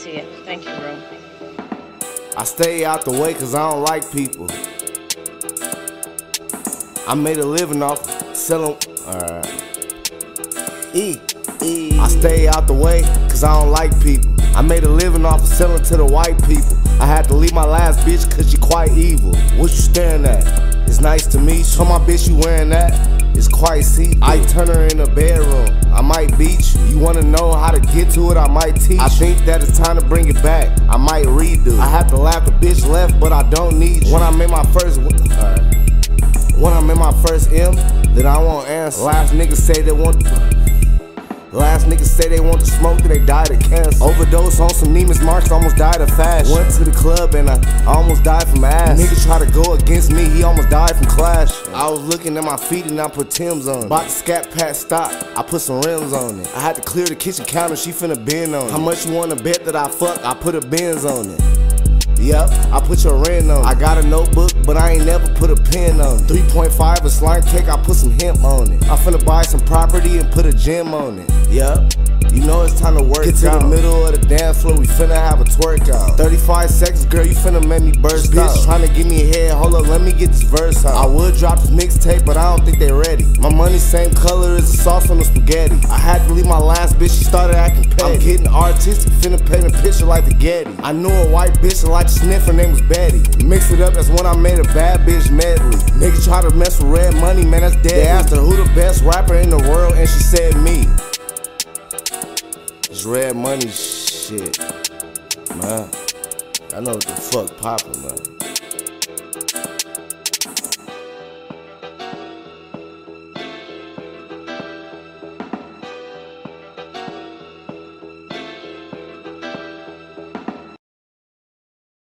see. Thank you, bro. I stay out the way cause I don't like people. I made a living off selling. Alright. E. E. I stay out the way cause I don't like people. I made a living off of selling to the white people. I had to leave my last bitch cause she quite evil. What you staring at? It's nice to meet you. Show my bitch you wearing that. It's quite see. I turn her in the bedroom. I might beat you. You wanna know how to get to it? I might teach. I think that it's time to bring it back. I might redo. I have to laugh the bitch left, but I don't need you. When I made my first. When I made my first M, then I won't answer. Last niggas say they want. Last niggas say they want to smoke, then they died of cancer. Overdose on some Neiman's Marks, almost died of fashion. Went to the club and I almost died from ass. Nigga try to go against me, he almost died from clash. I was looking at my feet and I put Tim's on. Bought the Scat Pack stock, I put some rims on it. I had to clear the kitchen counter, she finna bend on it. How much you wanna bet that I fuck? I put a Benz on it. Yep, I put your rent on. it. I got a notebook, but I ain't never put a pen on it. 3.5 a slime cake, I put some hemp on it. I finna buy some property and put a gym on it. Yep. You know it's time to work Get to out. the middle of the dance floor, we finna have a twerk out. 35 seconds, girl, you finna make me burst Bitch out. Tryna give me a head, hold up, let me get this verse out. I would drop this mixtape, but I don't think they ready. My money same color as the sauce on the spaghetti. I had to leave my last bitch, she started acting petty. I'm getting artistic, finna paint a picture like the Getty. I knew a white bitch that liked to sniff, her name was Betty. Mix it up, that's when I made a bad bitch medley. Niggas try to mess with red money, man, that's dead. They asked her who the best rapper in the world, and she said me. It's red money shit, man. I know what the fuck poppin', man.